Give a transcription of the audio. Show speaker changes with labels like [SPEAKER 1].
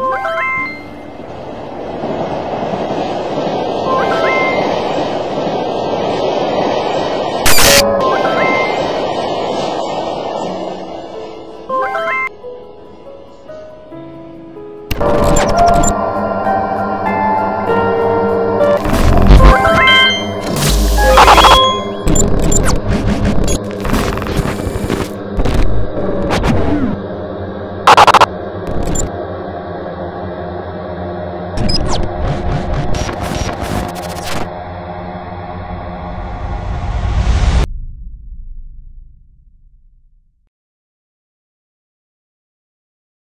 [SPEAKER 1] you